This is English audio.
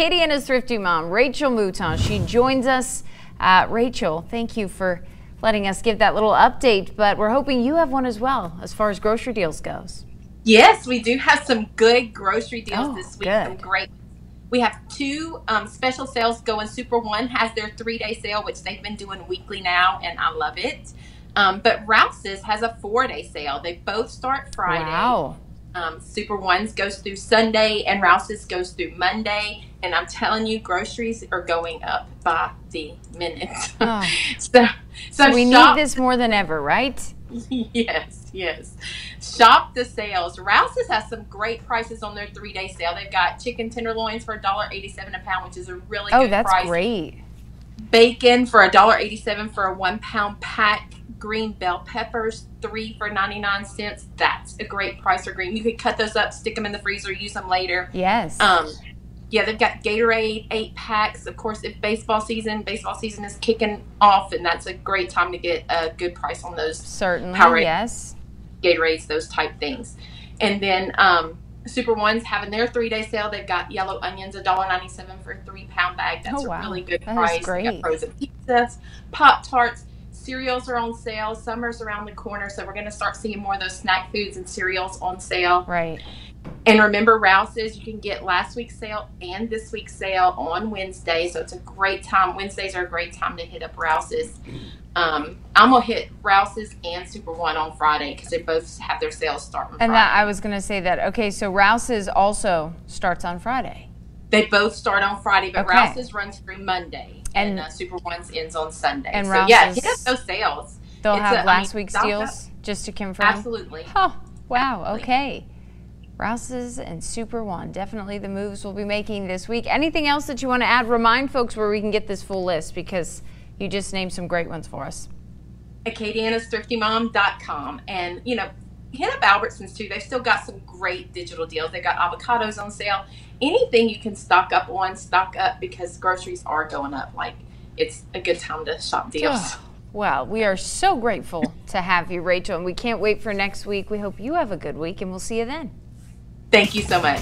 Acadiana's thrifty mom, Rachel Mouton. She joins us. Uh, Rachel, thank you for letting us give that little update, but we're hoping you have one as well as far as grocery deals goes. Yes, we do have some good grocery deals Oh, this week. good. Some great. We have two um, special sales going. Super One has their three day sale, which they've been doing weekly now, and I love it. Um, but Rouse's has a four day sale. They both start Friday. Wow. Um, Super Ones goes through Sunday, and Rouse's goes through Monday. And I'm telling you, groceries are going up by the minute. Oh. so, so, So we shop- need this more than ever, right? yes, yes. Shop the sales. Rouse's has some great prices on their three day sale. They've got chicken tenderloins for $1.87 a pound, which is a really Oh, good that's great. Bacon for $1.87 for a one pound pack. Green bell peppers, three for 99 cents. That's a great price for green. You could cut those up, stick them in the freezer, use them later. Yes. Um, yeah, they've got Gatorade eight packs. Of course, if baseball season, baseball season is kicking off, and that's a great time to get a good price on those Certainly, Powerade. yes. Gatorades, those type things. And then um, Super One's having their three day sale. They've got yellow onions, $1.97 for a three pound bag. That's Oh, wow. a really good That price. They've great. got frozen pizzas, Pop Tarts. Cereals are on sale. Summer's around the corner, so we're going to start seeing more of those snack foods and cereals on sale. Right. And remember, Rouse's, you can get last week's sale and this week's sale on Wednesday. So it's a great time. Wednesdays are a great time to hit up Rouse's. Um, I'm going to hit Rouse's and Super One on Friday because they both have their sales starting And Friday. that I was going to say that. Okay, so Rouse's also starts on Friday. They both start on Friday, but Okay. Rouse's runs through Monday, and, And- uh, Super One's ends on Sunday. And so yeah, Rouse's- hit up those sales. They'll It's have a- I last mean, week's up. deals just to confirm. Absolutely. Oh, wow. Okay. Rouse's and Super One. Definitely the moves we'll be making this week. Anything else that you want to add? Remind folks where we can get this full list because you just named some great ones for us. AcadianasThriftyMom.com. And, you know, hit up Albertsons too. They've still got some great digital deals. They got avocados on sale. Anything you can stock up on, stock up because groceries are going up. Like, it's a good time to shop deals. Well, we are so grateful to have you, Rachel, and we can't wait for next week. We hope you have a good week, and we'll see you then. Thank you so much.